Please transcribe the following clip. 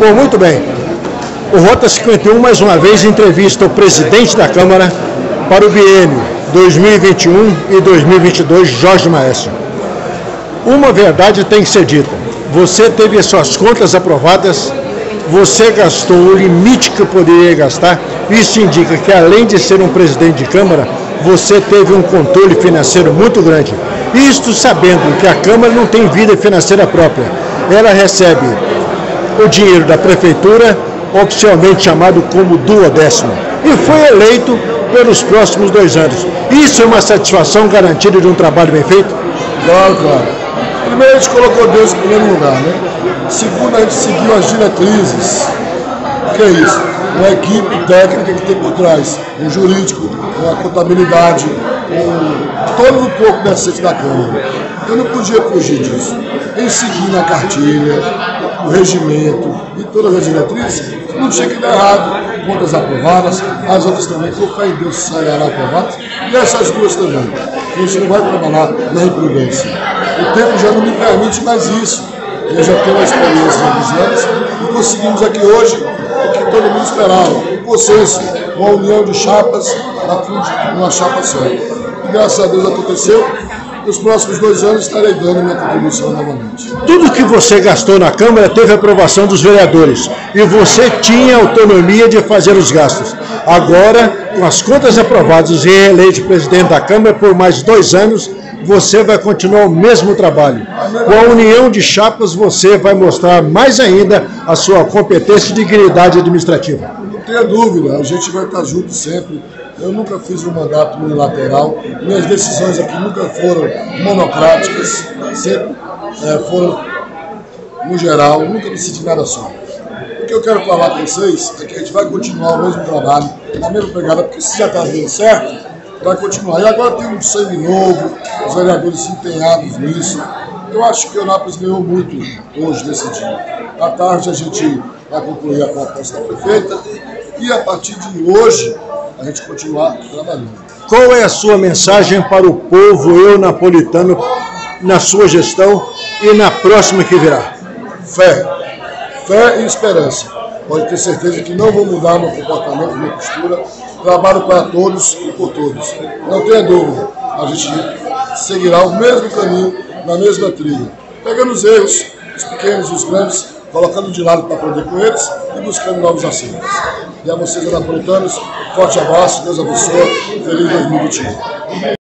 Bom, muito bem. O Rota 51, mais uma vez, entrevista o presidente da Câmara para o biênio 2021 e 2022, Jorge Maestro. Uma verdade tem que ser dita. Você teve as suas contas aprovadas, você gastou o limite que poderia gastar. Isso indica que, além de ser um presidente de Câmara, você teve um controle financeiro muito grande. Isto sabendo que a Câmara não tem vida financeira própria. Ela recebe o dinheiro da Prefeitura, oficialmente chamado como duodécimo, e foi eleito pelos próximos dois anos. Isso é uma satisfação garantida de um trabalho bem feito? Claro, claro. Primeiro a gente colocou Deus em primeiro lugar, né? Segundo, a gente seguiu as diretrizes. O que é isso? Uma equipe técnica que tem por trás, um jurídico, uma contabilidade, um, todo o corpo decente da Câmara. Eu não podia fugir disso. Em seguir na cartilha, o regimento e todas as diretrizes, não tinha que dar errado. Contas aprovadas, as outras também, com fé em Deus, sairá aprovadas, e essas duas também. A gente não vai trabalhar na imprudência. O tempo já não me permite mais isso. Eu já tenho uma experiência de anos e conseguimos aqui hoje o que todo mundo esperava, um consenso, uma união de chapas na frente de uma chapa só. E graças a Deus aconteceu nos próximos dois anos estarei dando minha contribuição novamente. Tudo que você gastou na Câmara teve aprovação dos vereadores e você tinha autonomia de fazer os gastos. Agora, com as contas aprovadas e reeleito presidente da Câmara por mais dois anos, você vai continuar o mesmo trabalho. Com a união de chapas, você vai mostrar mais ainda a sua competência e dignidade administrativa. Não tenha dúvida, a gente vai estar junto sempre eu nunca fiz um mandato unilateral, minhas decisões aqui nunca foram monocráticas, sempre é, foram no geral, nunca decidi nada só. O que eu quero falar com vocês é que a gente vai continuar o mesmo trabalho, na mesma pegada, porque se já está dando certo, vai continuar. E agora tem um sangue novo, os vereadores empenhados nisso. Eu acho que o Nápoles ganhou muito hoje nesse dia. À tarde a gente vai concluir a proposta da prefeita e a partir de hoje a gente continuar trabalhando. Qual é a sua mensagem para o povo eu napolitano na sua gestão e na próxima que virá? Fé. Fé e esperança. Pode ter certeza que não vou mudar meu comportamento, minha postura. Trabalho para todos e por todos. Não tenha dúvida, a gente seguirá o mesmo caminho, na mesma trilha. Pegando os erros, os pequenos e os grandes, colocando de lado para aprender com eles e buscando novos acertos. E a vocês, napolitanos, forte abraço, Deus abençoe, feliz 2021.